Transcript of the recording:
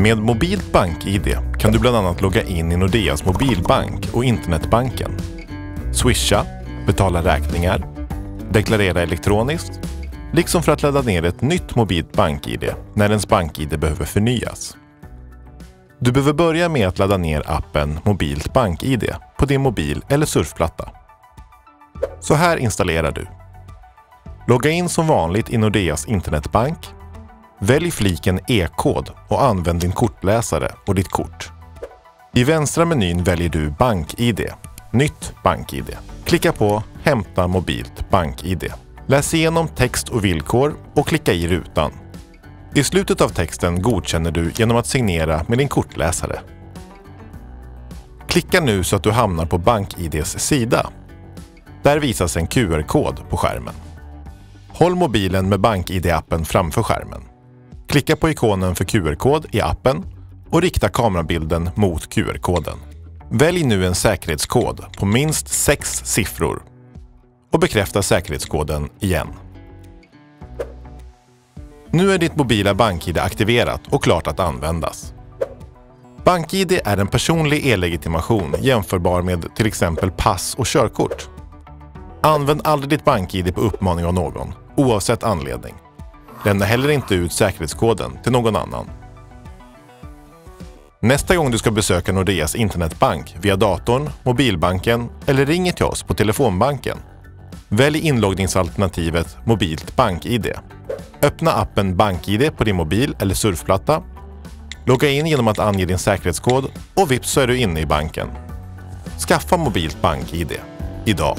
Med mobilt BankID kan du bland annat logga in i Nordeas mobilbank och internetbanken. Swisha, betala räkningar, deklarera elektroniskt, liksom för att ladda ner ett nytt mobilt BankID när ens BankID behöver förnyas. Du behöver börja med att ladda ner appen Mobilt BankID på din mobil eller surfplatta. Så här installerar du. Logga in som vanligt i Nordeas internetbank. Välj fliken e-kod och använd din kortläsare och ditt kort. I vänstra menyn väljer du BankID, Nytt BankID. Klicka på Hämta mobilt BankID. Läs igenom text och villkor och klicka i rutan. I slutet av texten godkänner du genom att signera med din kortläsare. Klicka nu så att du hamnar på BankIDs sida. Där visas en QR-kod på skärmen. Håll mobilen med BankID-appen framför skärmen. Klicka på ikonen för QR-kod i appen och rikta kamerabilden mot QR-koden. Välj nu en säkerhetskod på minst sex siffror och bekräfta säkerhetskoden igen. Nu är ditt mobila BankID aktiverat och klart att användas. BankID är en personlig e-legitimation jämförbar med till exempel pass och körkort. Använd aldrig ditt BankID på uppmaning av någon, oavsett anledning. Lämna heller inte ut säkerhetskoden till någon annan. Nästa gång du ska besöka Nordeas internetbank via datorn, mobilbanken eller ringer till oss på telefonbanken, välj inloggningsalternativet Mobilt BankID. Öppna appen BankID på din mobil eller surfplatta. Logga in genom att ange din säkerhetskod och vips så är du inne i banken. Skaffa Mobilt BankID idag.